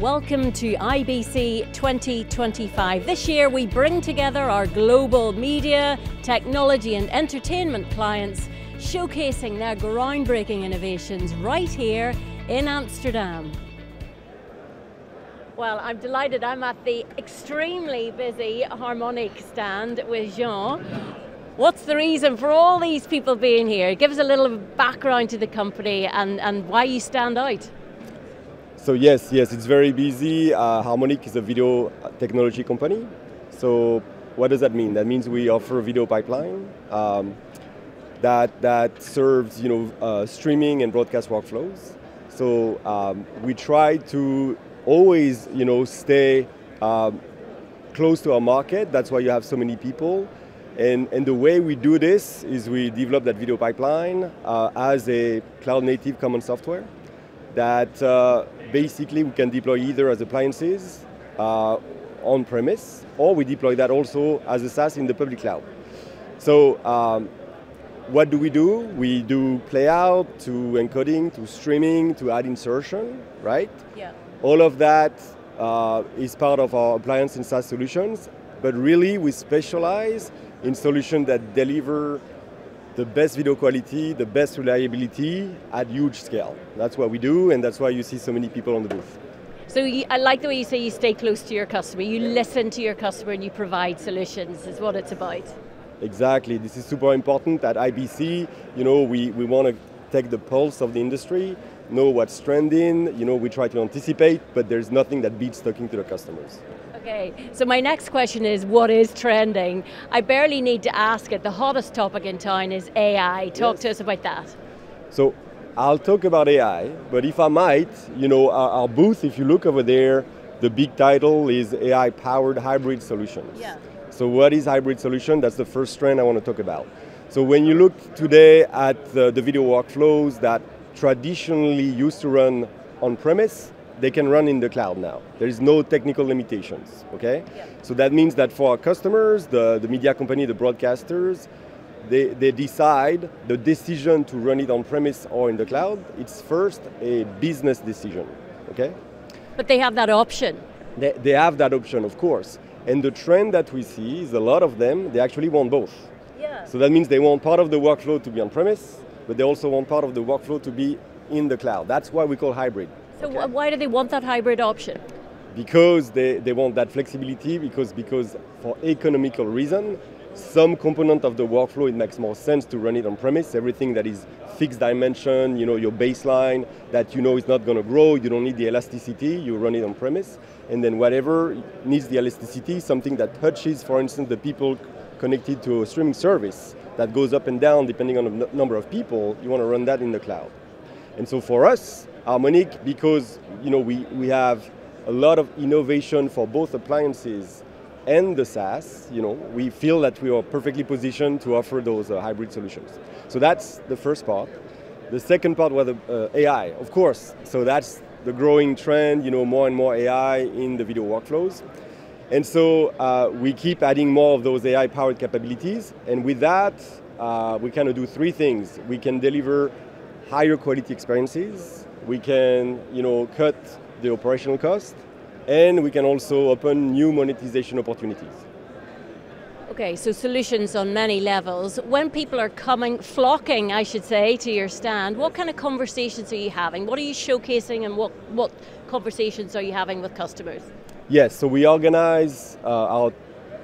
Welcome to IBC 2025. This year we bring together our global media, technology and entertainment clients showcasing their groundbreaking innovations right here in Amsterdam. Well, I'm delighted I'm at the extremely busy Harmonic stand with Jean. What's the reason for all these people being here? Give us a little background to the company and, and why you stand out. So yes, yes, it's very busy. Uh, Harmonic is a video technology company. So what does that mean? That means we offer a video pipeline um, that that serves you know uh, streaming and broadcast workflows. So um, we try to always you know stay um, close to our market. That's why you have so many people. And, and the way we do this is we develop that video pipeline uh, as a cloud native common software that uh, basically we can deploy either as appliances uh, on premise, or we deploy that also as a SaaS in the public cloud. So um, what do we do? We do playout to encoding to streaming to ad insertion, right? Yeah. All of that uh, is part of our appliance and SaaS solutions, but really we specialize in solutions that deliver the best video quality, the best reliability at huge scale. That's what we do, and that's why you see so many people on the booth. So you, I like the way you say you stay close to your customer. You listen to your customer and you provide solutions. Is what it's about. Exactly. This is super important at IBC. You know, we, we want to take the pulse of the industry, know what's trending. You know, we try to anticipate, but there's nothing that beats talking to the customers. Okay, so my next question is what is trending? I barely need to ask it. The hottest topic in town is AI. Talk yes. to us about that. So I'll talk about AI, but if I might, you know, our, our booth, if you look over there, the big title is AI powered hybrid solutions. Yeah. So what is hybrid solution? That's the first trend I want to talk about. So when you look today at the, the video workflows that traditionally used to run on premise, they can run in the cloud now. There is no technical limitations, okay? Yeah. So that means that for our customers, the, the media company, the broadcasters, they, they decide the decision to run it on premise or in the cloud, it's first a business decision, okay? But they have that option. They, they have that option, of course. And the trend that we see is a lot of them, they actually want both. Yeah. So that means they want part of the workflow to be on premise, but they also want part of the workflow to be in the cloud. That's why we call hybrid. So okay. why do they want that hybrid option? Because they, they want that flexibility, because, because for economical reason, some component of the workflow, it makes more sense to run it on premise. Everything that is fixed dimension, you know, your baseline that you know is not going to grow, you don't need the elasticity, you run it on premise. And then whatever needs the elasticity, something that touches, for instance, the people connected to a streaming service that goes up and down depending on the number of people, you want to run that in the cloud. And so for us, Harmonic, because you know, we, we have a lot of innovation for both appliances and the SaaS, you know, we feel that we are perfectly positioned to offer those uh, hybrid solutions. So that's the first part. The second part was uh, AI, of course. So that's the growing trend, you know, more and more AI in the video workflows. And so uh, we keep adding more of those AI-powered capabilities. And with that, uh, we kind of do three things. We can deliver higher quality experiences we can you know, cut the operational cost, and we can also open new monetization opportunities. Okay, so solutions on many levels. When people are coming, flocking, I should say, to your stand, what kind of conversations are you having? What are you showcasing and what, what conversations are you having with customers? Yes, so we organize uh, our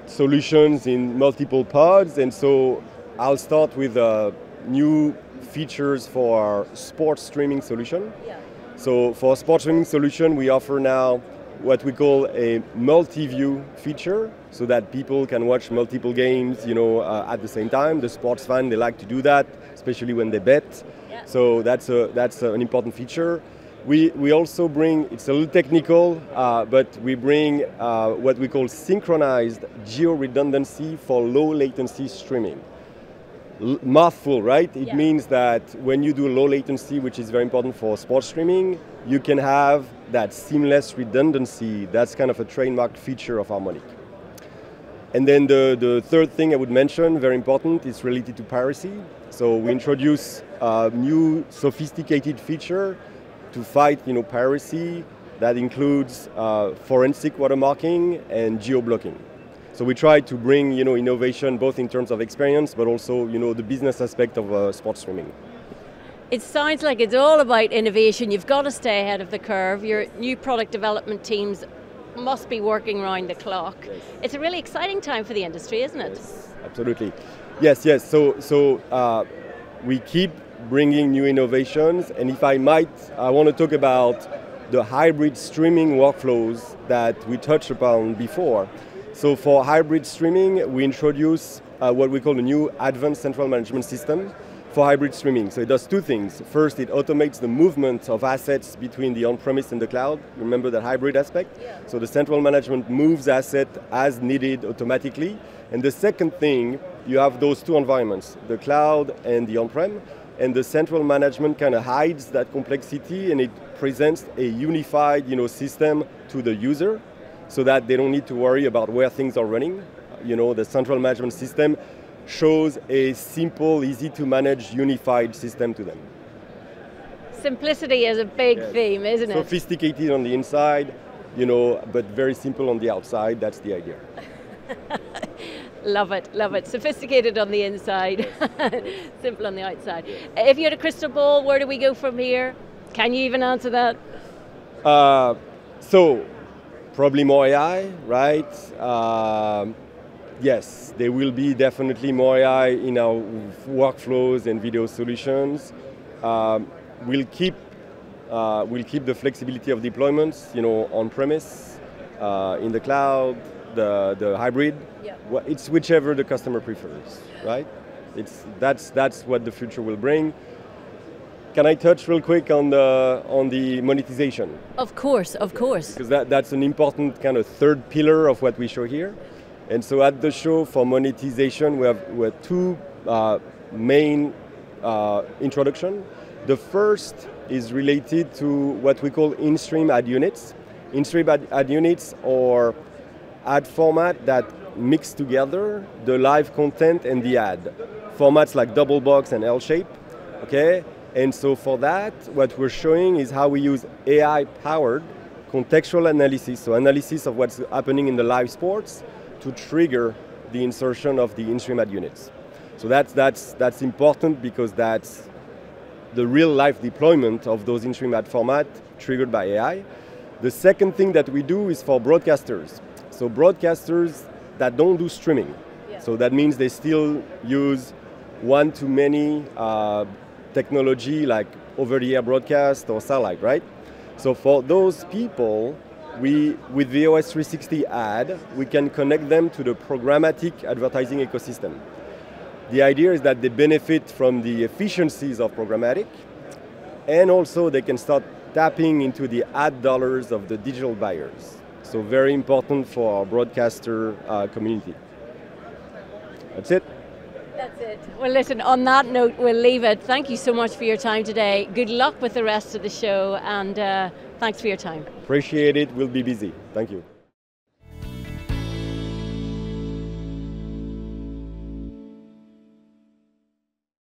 solutions in multiple pods, and so I'll start with a new features for our sports streaming solution. Yeah. So for sports streaming solution, we offer now what we call a multi-view feature so that people can watch multiple games you know, uh, at the same time. The sports fan, they like to do that, especially when they bet. Yeah. So that's, a, that's an important feature. We, we also bring, it's a little technical, uh, but we bring uh, what we call synchronized geo-redundancy for low latency streaming mouthful, right? It yeah. means that when you do low latency, which is very important for sports streaming, you can have that seamless redundancy. That's kind of a trademark feature of Harmonic. And then the, the third thing I would mention, very important, is related to piracy. So we introduce a new sophisticated feature to fight you know, piracy that includes uh, forensic watermarking and geo-blocking. So we try to bring you know, innovation both in terms of experience, but also you know, the business aspect of uh, sports streaming. It sounds like it's all about innovation. You've got to stay ahead of the curve. Your new product development teams must be working round the clock. Yes. It's a really exciting time for the industry, isn't it? Yes, absolutely. Yes, yes. So, so uh, we keep bringing new innovations, and if I might, I want to talk about the hybrid streaming workflows that we touched upon before. So for hybrid streaming, we introduce uh, what we call a new advanced central management system for hybrid streaming. So it does two things. First, it automates the movement of assets between the on-premise and the cloud. Remember that hybrid aspect? Yeah. So the central management moves asset as needed automatically. And the second thing, you have those two environments, the cloud and the on-prem. And the central management kind of hides that complexity and it presents a unified you know, system to the user so that they don't need to worry about where things are running. You know, the central management system shows a simple, easy to manage, unified system to them. Simplicity is a big yes. theme, isn't it? Sophisticated on the inside, you know, but very simple on the outside, that's the idea. love it, love it. Sophisticated on the inside, simple on the outside. If you had a crystal ball, where do we go from here? Can you even answer that? Uh, so, probably more AI, right? Uh, yes, there will be definitely more AI in our workflows and video solutions. Um, we'll keep uh, we'll keep the flexibility of deployments, you know, on premise, uh, in the cloud, the the hybrid. Yeah. It's whichever the customer prefers, right? It's that's that's what the future will bring. Can I touch real quick on the on the monetization? Of course, of course. Because that, that's an important kind of third pillar of what we show here. And so at the show for monetization, we have, we have two uh, main uh, introduction. The first is related to what we call in-stream ad units. In-stream ad, ad units are ad format that mix together the live content and the ad. Formats like double box and L-shape, okay? And so for that, what we're showing is how we use AI-powered contextual analysis, so analysis of what's happening in the live sports, to trigger the insertion of the in-stream ad units. So that's, that's, that's important because that's the real life deployment of those in-stream ad format triggered by AI. The second thing that we do is for broadcasters. So broadcasters that don't do streaming. Yeah. So that means they still use one-to-many uh, technology like over-the-air broadcast or satellite, right? So for those people, we, with the VOS360 ad, we can connect them to the programmatic advertising ecosystem. The idea is that they benefit from the efficiencies of programmatic, and also they can start tapping into the ad dollars of the digital buyers. So very important for our broadcaster uh, community. That's it. That's it. Well, listen, on that note, we'll leave it. Thank you so much for your time today. Good luck with the rest of the show, and uh, thanks for your time. Appreciate it. We'll be busy. Thank you.